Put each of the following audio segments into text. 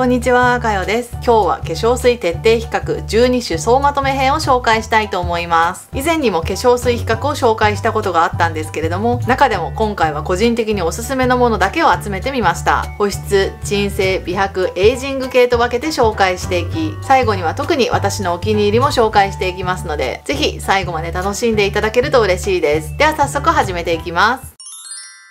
こんにちは、かよです。今日は化粧水徹底比較12種総まとめ編を紹介したいと思います。以前にも化粧水比較を紹介したことがあったんですけれども、中でも今回は個人的におすすめのものだけを集めてみました。保湿、鎮静、美白、エイジング系と分けて紹介していき、最後には特に私のお気に入りも紹介していきますので、ぜひ最後まで楽しんでいただけると嬉しいです。では早速始めていきます。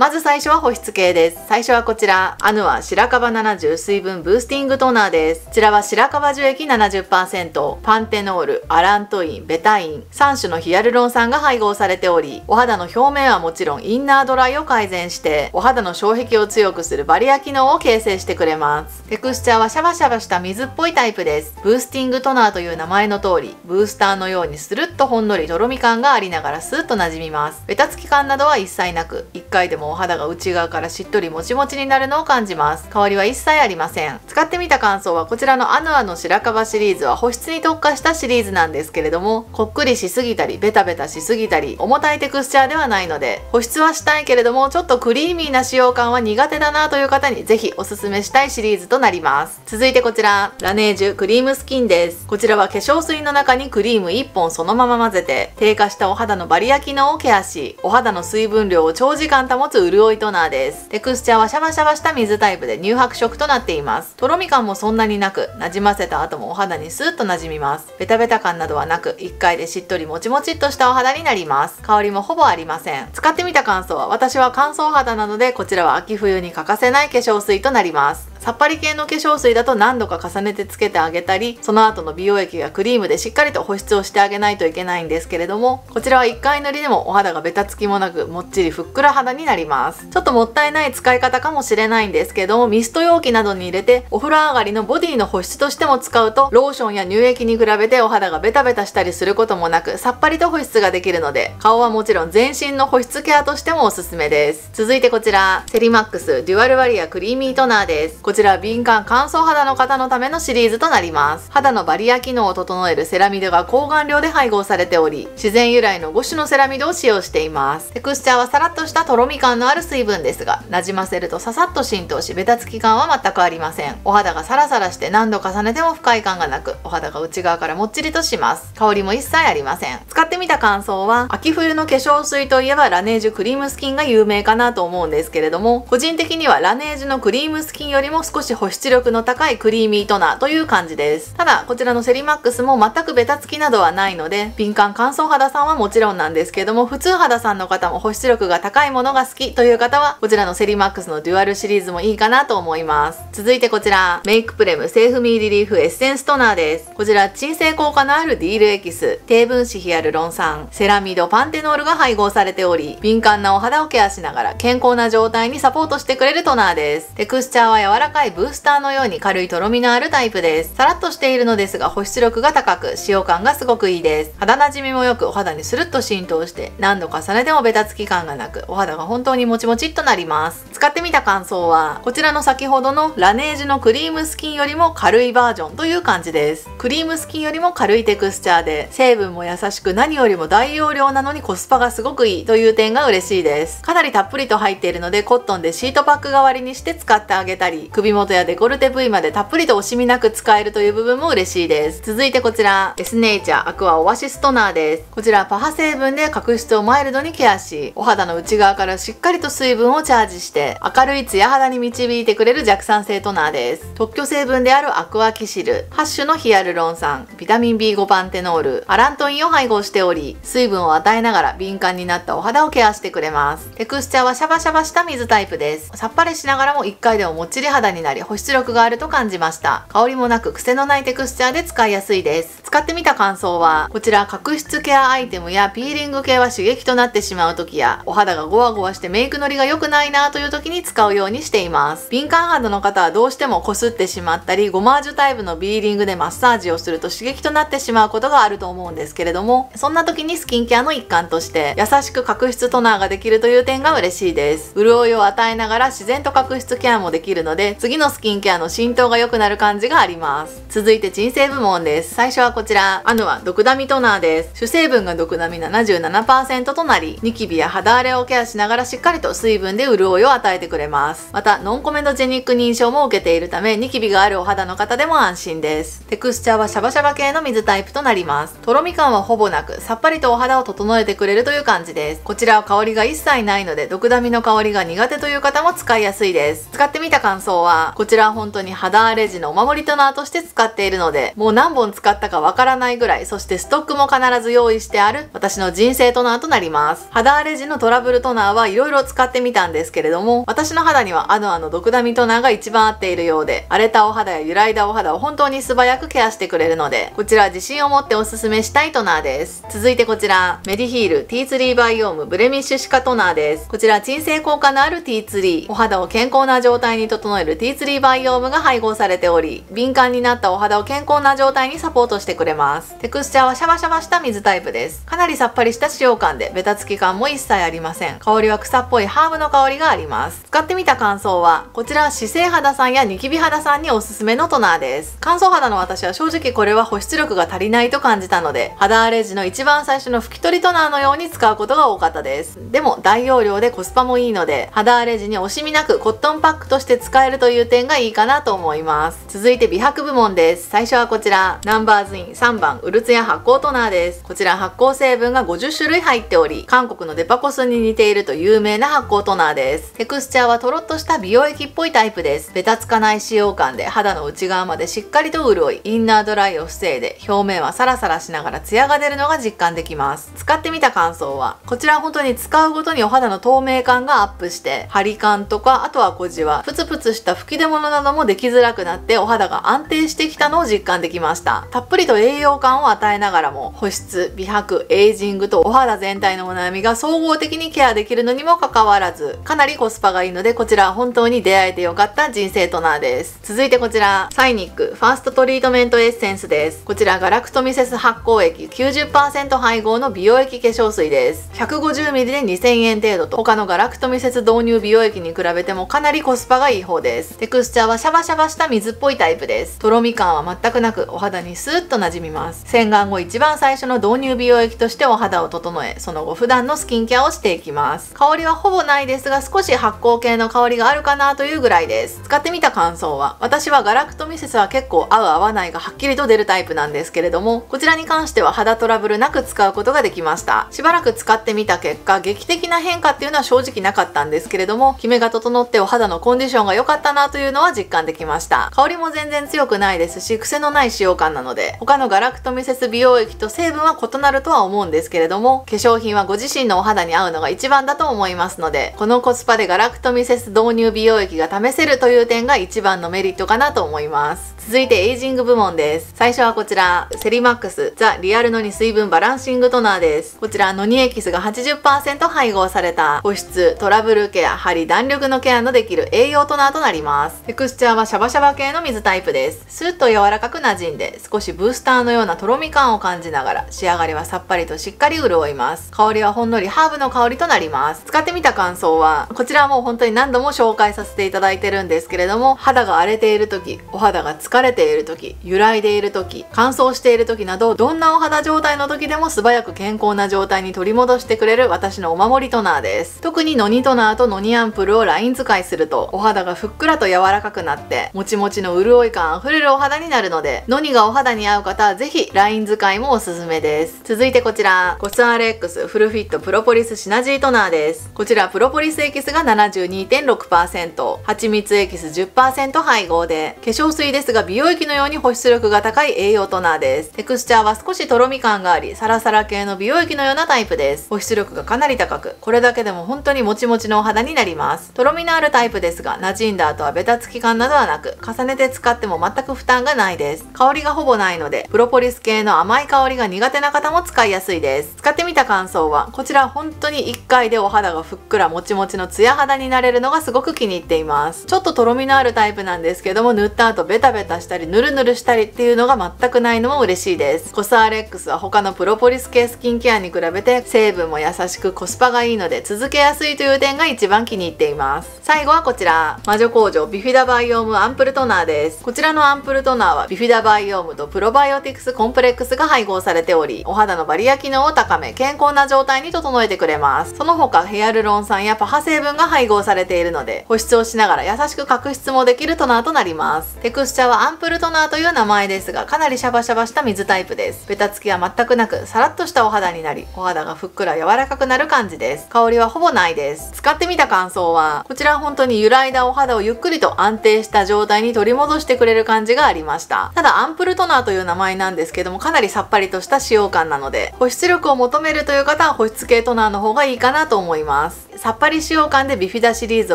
まず最初は保湿系です。最初はこちら、アヌア白樺70水分ブースティングトーナーです。こちらは白樺樹液70%、パンテノール、アラントイン、ベタイン、3種のヒアルロン酸が配合されており、お肌の表面はもちろんインナードライを改善して、お肌の障壁を強くするバリア機能を形成してくれます。テクスチャーはシャバシャバした水っぽいタイプです。ブースティングトナーという名前の通り、ブースターのようにスルッとほんのりとろみ感がありながらスーッと馴染みます。ベタつき感などは一切なく、1回でもお肌が内側からしっとりもちもちになるのを感じます。香りは一切ありません。使ってみた感想はこちらのアヌアの白樺シリーズは保湿に特化したシリーズなんですけれどもこっくりしすぎたりベタベタしすぎたり重たいテクスチャーではないので保湿はしたいけれどもちょっとクリーミーな使用感は苦手だなという方にぜひおすすめしたいシリーズとなります。続いてこちらラネージュクリームスキンです。こちらは化粧水の中にクリーム1本そのまま混ぜて低下したお肌のバリア機能をケアしお肌の水分量を長時間保つ潤いトナーです。テクスチャーはシャバシャバした水タイプで乳白色となっています。とろみ感もそんなになく馴染ませた後もお肌にスーッと馴染みます。ベタベタ感などはなく1回でしっとりもちもちっとしたお肌になります。香りもほぼありません。使ってみた感想は私は乾燥肌なのでこちらは秋冬に欠かせない化粧水となります。さっぱり系の化粧水だと何度か重ねてつけてあげたりその後の美容液やクリームでしっかりと保湿をしてあげないといけないんですけれどもこちらは1回塗りでもお肌がベタつきもなくもっちりふっくら肌になります。ちょっともったいない使い方かもしれないんですけどミスト容器などに入れてお風呂上がりのボディの保湿としても使うとローションや乳液に比べてお肌がベタベタしたりすることもなくさっぱりと保湿ができるので顔はもちろん全身の保湿ケアとしてもおすすめです。続いてこちらセリマックスデュアルバリアクリーミートナーです。こちら敏感乾燥肌の方のためのシリーズとなります。肌のバリア機能を整えるセラミドが高含量で配合されており自然由来の5種のセラミドを使用しています。テクスチャーはさらっとしたとろみ感のある水分ですがなじませるとささっと浸透しベタつき感は全くありません。お肌がサラサラして何度重ねても不快感がなくお肌が内側からもっちりとします。香りも一切ありません。使ってみた感想は秋冬の化粧水といえばラネージュクリームスキンが有名かなと思うんですけれども個人的にはラネージュのクリームスキンよりも少し保湿力の高いクリーミートナーという感じです。ただこちらのセリマックスも全くベタつきなどはないので敏感乾燥肌さんはもちろんなんですけども普通肌さんの方も保湿力が高いものが好きという方はこちらのセリマックスのデュアルシリーズもいいかなと思います。続いてこちらメイクプレムセーフミーリリーフエッセンストナーです。こちら鎮静効果のあるディールエキス低分子ヒアルロン酸セラミドパンテノールが配合されており敏感なお肌をケアしながら健康な状態にサポートしてくれるトナーです。テクスチャーは柔らかいブースターのように軽いとろみのあるタイプです。さらっとしているのですが保湿力が高く使用感がすごくいいです。肌なじみも良くお肌にスルッと浸透して何度重ねてもベタつき感がなくお肌が本当にもちもちっとなります。使ってみた感想はこちらの先ほどのラネージュのクリームスキンよりも軽いバージョンという感じです。クリームスキンよりも軽いテクスチャーで成分も優しく何よりも大容量なのにコスパがすごくいいという点が嬉しいです。かなりたっぷりと入っているのでコットンでシートパック代わりにして使ってあげたり首元やデコルテ部位までたっぷりと惜しみなく使えるという部分も嬉しいです。続いてこちら。エスネイチャーアクアオアシストナーです。こちらパハ成分で角質をマイルドにケアしお肌の内側からしっかりと水分をチャージして明るいツヤ肌に導いてくれる弱酸性トナーです。特許成分であるアクアキシル8種のヒアルロン酸ビタミン B5 パンテノールアラントインを配合しており水分を与えながら敏感になったお肌をケアしてくれます。テクスチャーはシャバシャバした水タイプです。さっぱりしながらも1回でももっちり肌になり保湿力があると感じました。香りもなく癖のないテクスチャーで使いやすいです。使ってみた感想はこちら角質ケアアイテムやピーリング系は刺激となってしまう時やお肌がゴワゴワしてメイクのりが良くないなという時に使うようにしています。敏感肌の方はどうしてもこすってしまったりゴマージュタイプのビーリングでマッサージをすると刺激となってしまうことがあると思うんですけれどもそんな時にスキンケアの一環として優しく角質トナーができるという点が嬉しいです。潤いを与えながら自然と角質ケアもできるので次のスキンケアの浸透が良くなる感じがあります。続いて鎮静部門です。最初はこちら。アヌは毒ダミトナーです。主成分が毒ダミ77%となりニキビや肌荒れをケアしながらしっかりと水分で潤いを与えてくれます。またノンコメドジェニック認証も受けているためニキビがあるお肌の方でも安心です。テクスチャーはシャバシャバ系の水タイプとなります。とろみ感はほぼなくさっぱりとお肌を整えてくれるという感じです。こちらは香りが一切ないので毒ダミの香りが苦手という方も使いやすいです。使ってみた感想ははこちらは本当に肌荒れ時のお守りトナーとして使っているのでもう何本使ったかわからないぐらいそしてストックも必ず用意してある私の人生トナーとなります。肌荒れ時のトラブルトナーはいろいろ使ってみたんですけれども私の肌にはアノアの毒ダミトナーが一番合っているようで荒れたお肌や揺らいだお肌を本当に素早くケアしてくれるのでこちら自信を持っておすすめしたいトナーです。続いてこちらメディヒールティーツリーバイオームブレミッシュシカトナーです。こちら鎮静効果のあるティーツリーお肌を健康な状態に整えるティーツリーバイオームが配合されており敏感になったお肌を健康な状態にサポートしてくれます。テクスチャーはシャバシャバした水タイプです。かなりさっぱりした使用感でベタつき感も一切ありません。香りは草っぽいハーブの香りがあります。使ってみた感想はこちらは姿勢肌さんやニキビ肌さんにおすすめのトナーです。乾燥肌の私は正直これは保湿力が足りないと感じたので肌荒れ時の一番最初の拭き取りトナーのように使うことが多かったです。でも大容量でコスパもいいので肌荒れ時に惜しみなくコットンパックとして使えるという点がいいかなと思います。続いて美白部門です。最初はこちら。ナンバーズイン3番ウルツヤ発酵トナーです。こちら発酵成分が50種類入っており韓国のデパコスに似ていると有名な発酵トナーです。テクスチャーはとろっとした美容液っぽいタイプです。ベタつかない使用感で肌の内側までしっかりと潤いインナードライを防いで表面はサラサラしながらツヤが出るのが実感できます。使ってみた感想はこちら本当に使うごとにお肌の透明感がアップして張り感とかあとは小じわプツプツした吹き出物などもできづらくなってお肌が安定してきたのを実感できました。たっぷりと栄養感を与えながらも保湿美白エイジングとお肌全体のお悩みが総合的にケアできるのにもかかわらずかなりコスパがいいのでこちらは本当に出会えてよかった人生トナーです続いてこちらサイニックファーストトリートメントエッセンスです。こちらガラクトミセス発酵液90%配合の美容液化粧水です。150ml で2000円程度と他のガラクトミセス導入美容液に比べてもかなりコスパがいい方です。テクスチャーはシャバシャバした水っぽいタイプです。とろみ感は全くなくお肌にスーッと馴染みます。洗顔後一番最初の導入美容液としてお肌を整えその後普段のスキンケアをしていきます。香りはほぼないですが少し発酵系の香りがあるかなというぐらいです。使ってみた感想は私はガラクトミセスは結構合う合わないがはっきりと出るタイプなんですけれどもこちらに関しては肌トラブルなく使うことができました。しばらく使ってみた結果劇的な変化っていうのは正直なかったんですけれどもキメが整ってお肌のコンディションが良かったなというのは実感できました。香りも全然強くないですし癖のない使用感なので他のガラクトミセス美容液と成分は異なるとは思うんですけれども化粧品はご自身のお肌に合うのが一番だと思いますのでこのコスパでガラクトミセス導入美容液が試せるという点が一番のメリットかなと思います。続いてエイジング部門です。最初はこちらセリマックスザ・リアルノニ水分バランシングトナーです。こちらノニエキスが80%配合された保湿トラブルケアハリ弾力のケアのできる栄養トナーとなります。テクスチャーはシャバシャバ系の水タイプです。スーッと柔らかく馴染んで少しブースターのようなとろみ感を感じながら仕上がりはさっぱりとしっかり潤います。香りはほんのりハーブの香りとなります。使ってみた感想はこちらはもう本当に何度も紹介させていただいてるんですけれども肌が荒れている時お肌が疲れている時揺らいでいる時乾燥している時などどんなお肌状態の時でも素早く健康な状態に取り戻してくれる私のお守りトナーです。特にノニトナーとノニアンプルをライン使いするとお肌がふっくらと柔らかくなってもちもちの潤い感あふれるお肌になるのでノニがお肌に合う方はぜひライン使いもおすすめです。続いてこちら。コス RX フルフィットプロポリスシナジートナーです。こちらプロポリスエキスが72.6%蜂蜜エキス10%配合で化粧水ですが美容液のように保湿力が高い栄養トナーです。テクスチャーは少しとろみ感がありサラサラ系の美容液のようなタイプです。保湿力がかなり高くこれだけでも本当にもちもちのお肌になります。とろみのあるタイプですが馴染んだ後はベタつき感などはなく重ねて使っても全く負担がないです。香りがほぼないのでプロポリス系の甘い香りが苦手な方も使いやすいです。使ってみた感想はこちら本当に1回でお肌がふっくらもちもちのツヤ肌になれるのがすごく気に入っています。ちょっととろみのあるタイプなんですけども塗った後ベタベタしたりヌルヌルしたりっていうのが全くないのも嬉しいです。COSRX は他のプロポリス系スキンケアに比べて成分も優しくコスパがいいので続けやすいという点が一番気に入っています。最後はこちら。魔女工場ビフィダバイオームアンプルトナーです。こちらのアンプルトナーはビフィダバイオームとプロバイオティクスコンプレックスが配合されておりお肌のバリア機能を高め健康な状態に整えてくれます。その他ヒアルロン酸や PHA 成分が配合されているので保湿をしながら優しく角質もできるトナーとなります。テクスチャはアンプルトナーという名前ですがかなりシャバシャバした水タイプです。ベタつきは全くなくさらっとしたお肌になりお肌がふっくら柔らかくなる感じです。香りはほぼないです。使ってみた感想はこちら本当に揺らいだお肌をゆっくりと安定した状態に取り戻してくれる感じがありました。ただアンプルトナーという名前なんですけどもかなりさっぱりとした使用感なので保湿力を求めるという方は保湿系トナーの方がいいかなと思います。さっぱり使用感でビフィダシリーズ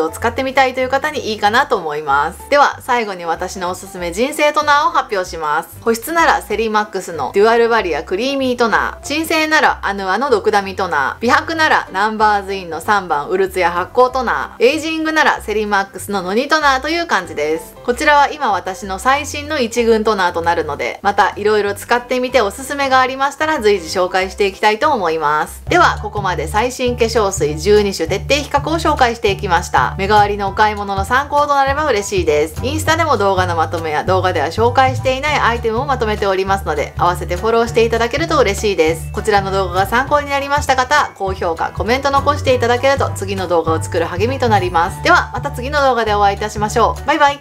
を使ってみたいという方にいいかなと思います。では最後に私のおすすめ人生トナーを発表します。保湿ならセリマックスのデュアルバリアクリーミートナー。鎮静ならアヌアのドクダミトナー。美白ならナンバーズインの3番ウルツヤ発酵トナー。エイジングならセリマックスのノニトナーという感じです。こちらは今私の最新の1軍トナーとなるのでまた色々使ってみておすすめがありましたら随時紹介していきたいと思います。ではここまで最新化粧水12種徹底比較を紹介していきました。目代わりのお買い物の参考となれば嬉しいです。インスタでも動画のまとめや動画では紹介していないアイテムをまとめておりますので合わせてフォローしていただけると嬉しいです。こちらの動画が参考になりました方高評価コメント残していただけると次の動画を作る励みとなります。ではまた次の動画でお会いいたしましょう。バイバイ。